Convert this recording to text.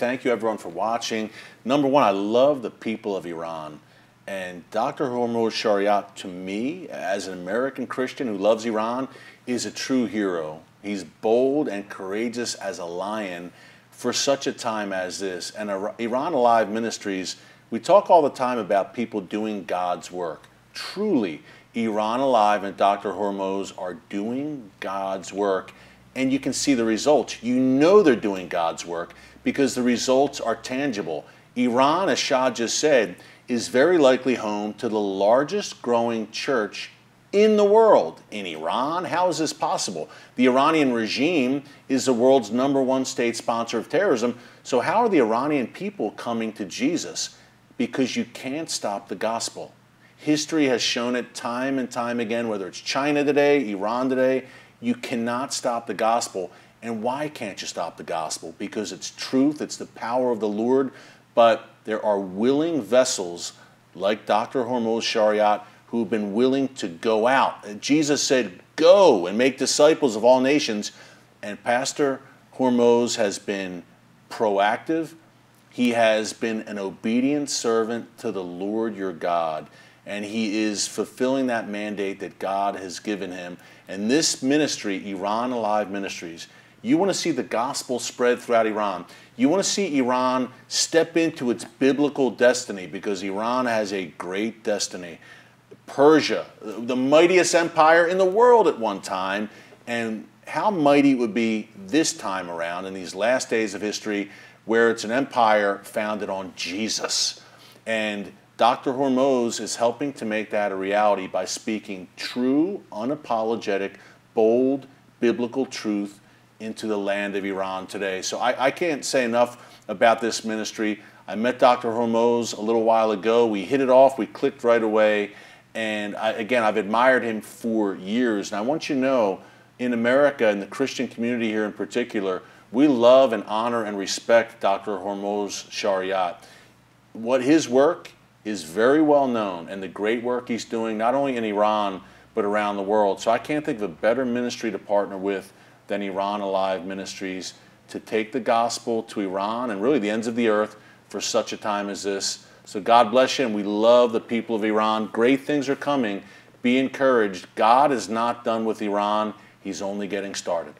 Thank you, everyone, for watching. Number one, I love the people of Iran. And Dr. Hormoz Shariat, to me, as an American Christian who loves Iran, is a true hero. He's bold and courageous as a lion for such a time as this. And Iran Alive Ministries, we talk all the time about people doing God's work. Truly, Iran Alive and Dr. Hormoz are doing God's work, and you can see the results. You know they're doing God's work because the results are tangible. Iran, as Shah just said, is very likely home to the largest growing church in the world. In Iran, how is this possible? The Iranian regime is the world's number one state sponsor of terrorism. So, how are the Iranian people coming to Jesus? Because you can't stop the gospel. History has shown it time and time again, whether it's China today, Iran today, you cannot stop the gospel. And why can't you stop the gospel? Because it's truth, it's the power of the Lord, but there are willing vessels like Dr. Hormoz Shariat who've been willing to go out. Jesus said, Go and make disciples of all nations. And Pastor Hormoz has been proactive. He has been an obedient servant to the Lord your God. And he is fulfilling that mandate that God has given him. And this ministry, Iran Alive Ministries, you want to see the gospel spread throughout Iran. You want to see Iran step into its biblical destiny because Iran has a great destiny. Persia, the mightiest empire in the world at one time, and how mighty it would be this time around in these last days of history where it's an empire founded on Jesus. And Dr. Hormoz is helping to make that a reality by speaking true, unapologetic, bold, biblical truth into the land of Iran today. So I, I can't say enough about this ministry. I met Dr. Hormoz a little while ago. We hit it off, we clicked right away. And I, again, I've admired him for years. And I want you to know, in America, in the Christian community here in particular, we love and honor and respect Dr. Hormoz Shariat. What his work is very well known, and the great work he's doing not only in Iran but around the world. So I can't think of a better ministry to partner with than Iran Alive Ministries to take the gospel to Iran and really the ends of the earth for such a time as this. So God bless you, and we love the people of Iran. Great things are coming. Be encouraged. God is not done with Iran, He's only getting started.